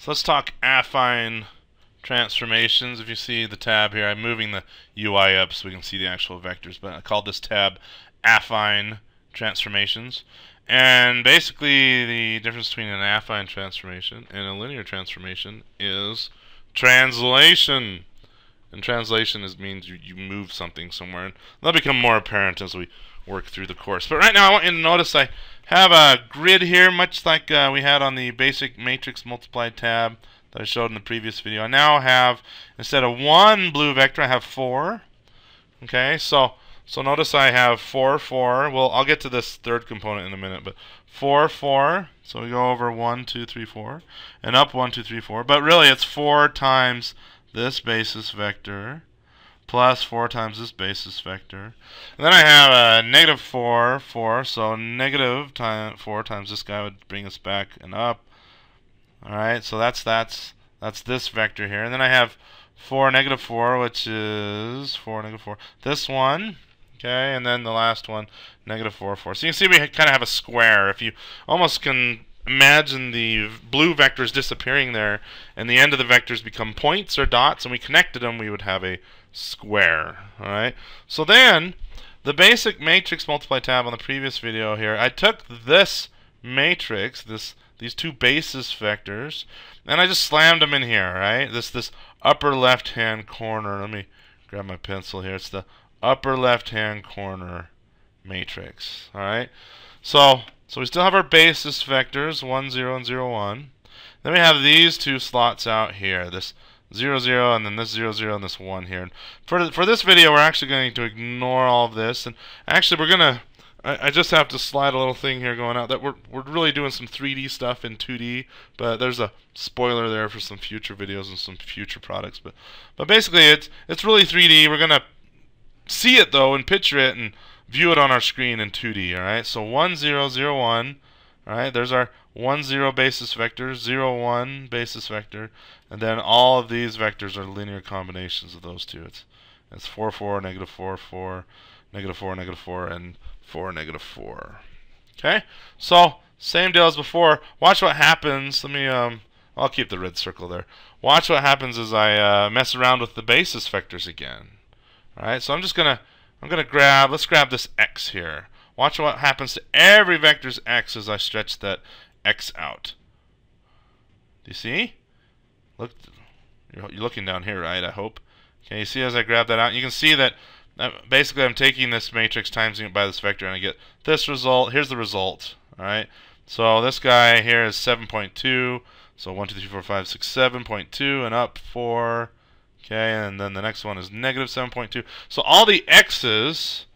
So let's talk affine transformations. If you see the tab here, I'm moving the UI up so we can see the actual vectors, but I called this tab affine transformations. And basically the difference between an affine transformation and a linear transformation is translation. And translation is means you, you move something somewhere. And that'll become more apparent as we work through the course. But right now I want you to notice I have a grid here, much like uh, we had on the basic matrix multiply tab that I showed in the previous video. I now have, instead of one blue vector, I have four. Okay, so so notice I have 4, 4. Well, I'll get to this third component in a minute, but 4, 4. So we go over 1, 2, 3, 4, and up 1, 2, 3, 4. But really, it's 4 times this basis vector plus 4 times this basis vector. And then I have a negative 4, 4, so negative time, 4 times this guy would bring us back and up. Alright, so that's, that's, that's this vector here. And then I have 4, negative 4, which is 4, negative 4. This one, okay, and then the last one, negative 4, 4. So you can see we kind of have a square. If you almost can imagine the blue vectors disappearing there, and the end of the vectors become points or dots, and we connected them, we would have a square. Alright? So then, the basic matrix multiply tab on the previous video here, I took this matrix, this these two basis vectors, and I just slammed them in here, right? This this upper left hand corner. Let me grab my pencil here. It's the upper left hand corner matrix. Alright? So so we still have our basis vectors, 1, 0, and 0, 1. Then we have these two slots out here. This 0, 0, and then this 0, 0, and this 1 here. For, for this video, we're actually going to ignore all of this. And actually, we're going to... I, just have to slide a little thing here going out that we're, we're really doing some 3D stuff in 2D, but there's a spoiler there for some future videos and some future products. But but basically, it's it's really 3D. We're gonna see it though and picture it and view it on our screen in 2D. All right, so 1, 0, 0, 1. All right, there's our 1, 0 basis vector, 0, 1 basis vector, and then all of these vectors are linear combinations of those two. It's, it's 4, 4, negative 4, 4, negative 4, negative 4, and 4, negative 4. Okay, so same deal as before. Watch what happens. Let me, um, I'll keep the red circle there. Watch what happens as I uh, mess around with the basis vectors again. All right, so I'm just going to I'm going to grab, let's grab this x here. Watch what happens to every vector's x as I stretch that x out. Do you see? Look, you're, looking down here, right? I hope. Okay, you see as I grab that out? You can see that uh, basically I'm taking this matrix timesing it by this vector and I get this result. Here's the result. All right. So this guy here is 7.2. So 1, 2, 3, 4, 5, 6, 7.2 and up 4. Okay, and then the next one is negative 7.2. So all the x's,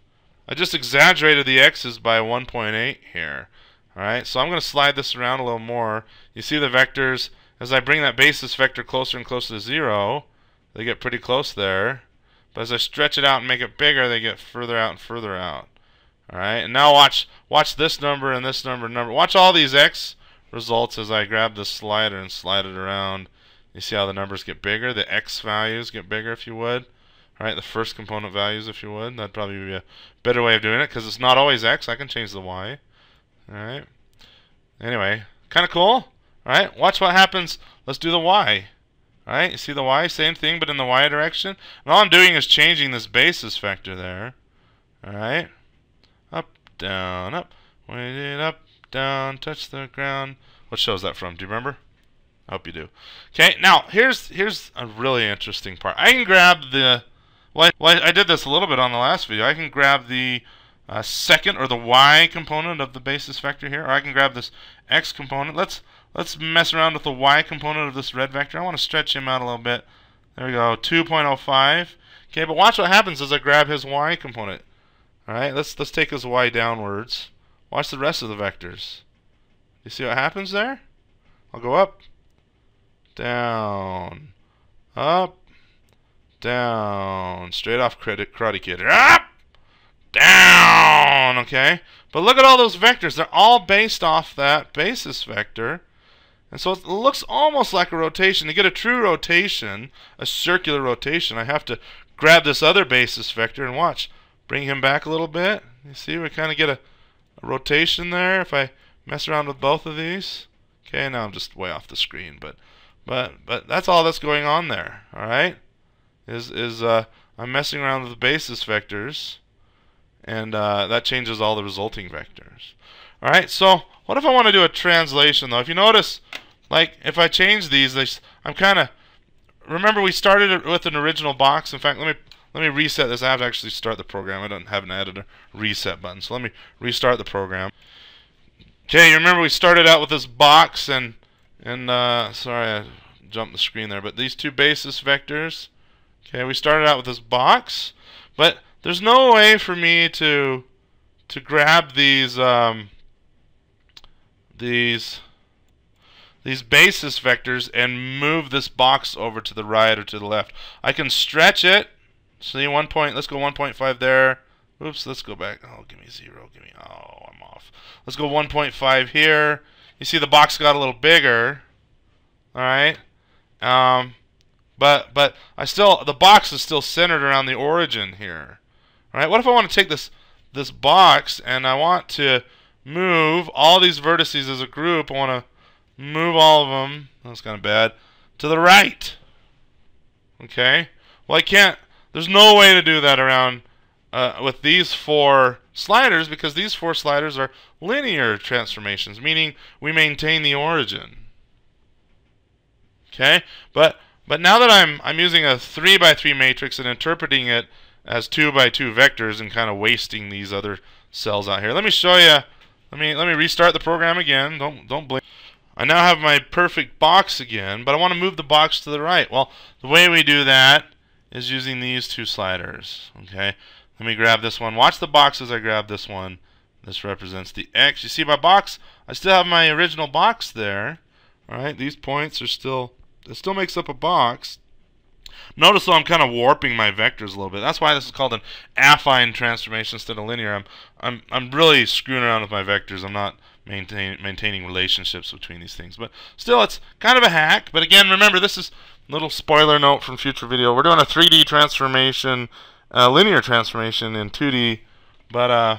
I just exaggerated the x's by 1.8 here. Alright, so I'm going to slide this around a little more. You see the vectors, as I bring that basis vector closer and closer to 0, they get pretty close there. But as I stretch it out and make it bigger, they get further out and further out. Alright, and now watch watch this number and this number and number. Watch all these x results as I grab the slider and slide it around. You see how the numbers get bigger? The x values get bigger if you would. Right, the first component values if you would. That'd probably be a better way of doing it because it's not always x. I can change the y. Alright. Anyway, kind of cool. Alright, watch what happens. Let's do the y. Alright, you see the y? Same thing, but in the y direction. And all I'm doing is changing this basis vector there. Alright. Up, down, up. Wait up, down, touch the ground. What show is that from? Do you remember? I hope you do. Okay, now here's here's a really interesting part. I can grab the well, I, did this a little bit on the last video. I can grab the uh, second or the y component of the basis vector here, or I can grab this x component. Let's let's mess around with the y component of this red vector. I want to stretch him out a little bit. There we go, 2.05. Okay, but watch what happens as I grab his y component. All right, let's let's take his y downwards. Watch the rest of the vectors. You see what happens there? I'll go up, down, up, down, straight off credit Karate Kid, up, down, okay? But look at all those vectors. They're all based off that basis vector. And so it looks almost like a rotation. To get a true rotation, a circular rotation, I have to grab this other basis vector and watch. Bring him back a little bit. You see, we kind of get a, a rotation there if I mess around with both of these. Okay, now I'm just way off the screen, but but but that's all that's going on there. All right, is is uh, I'm messing around with the basis vectors, and uh, that changes all the resulting vectors. All right, so what if I want to do a translation though? If you notice, like if I change these, they, I'm kind of remember we started with an original box. In fact, let me let me reset this. I have to actually start the program. I don't have an editor reset button. So let me restart the program. Okay, you remember we started out with this box and and uh, sorry I jumped the screen there, but these two basis vectors. Okay, we started out with this box, but there's no way for me to to grab these um, these these basis vectors and move this box over to the right or to the left. I can stretch it. See one point. Let's go 1.5 there. Oops. Let's go back. Oh, give me zero. Give me. Oh, I'm off. Let's go 1.5 here. You see the box got a little bigger. All right. Um, but but I still the box is still centered around the origin here. All right. What if I want to take this this box and I want to move all these vertices as a group? I want to move all of them, that's kind of bad, to the right. Okay? Well, I can't, there's no way to do that around uh, with these four sliders because these four sliders are linear transformations, meaning we maintain the origin. Okay? But but now that I'm I'm using a 3 by 3 matrix and interpreting it as 2 by 2 vectors and kind of wasting these other cells out here. Let me show you. Let me let me restart the program again. Don't don't blame I now have my perfect box again, but I want to move the box to the right. Well, the way we do that is using these two sliders. Okay, let me grab this one. Watch the box as I grab this one. This represents the X. You see my box? I still have my original box there. All right, these points are still, it still makes up a box. Notice though I'm kind of warping my vectors a little bit. That's why this is called an affine transformation instead of linear. I'm, I'm, I'm really screwing around with my vectors. I'm not maintain, maintaining relationships between these things. But still, it's kind of a hack. But again, remember, this is a little spoiler note from future video. We're doing a 3D transformation, uh, linear transformation in 2D. But uh,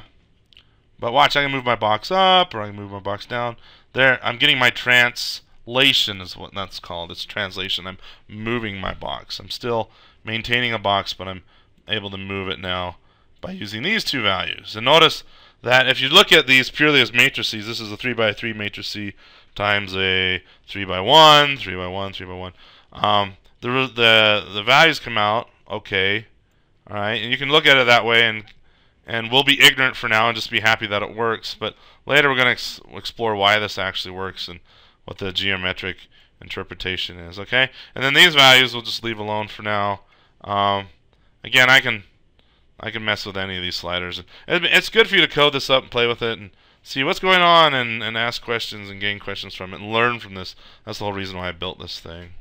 but watch, I can move my box up or I can move my box down. There, I'm getting my translation is what that's called. It's translation. I'm moving my box. I'm still maintaining a box, but I'm able to move it now by using these two values. And notice that if you look at these purely as matrices, this is a 3 by 3 matrix times a 3 by 1, 3 by 1, 3 by 1. Um, the, the, the values come out okay. All right, and you can look at it that way, and and we'll be ignorant for now and just be happy that it works. But later we're going to ex explore why this actually works and what the geometric interpretation is. Okay, and then these values we'll just leave alone for now. Um, again, I can I can mess with any of these sliders. It's good for you to code this up and play with it and see what's going on and, and ask questions and gain questions from it and learn from this. That's the whole reason why I built this thing.